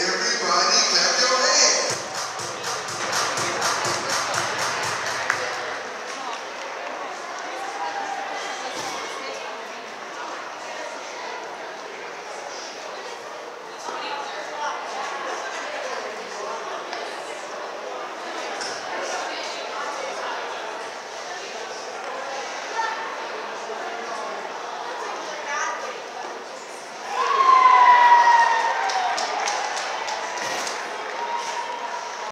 Everybody.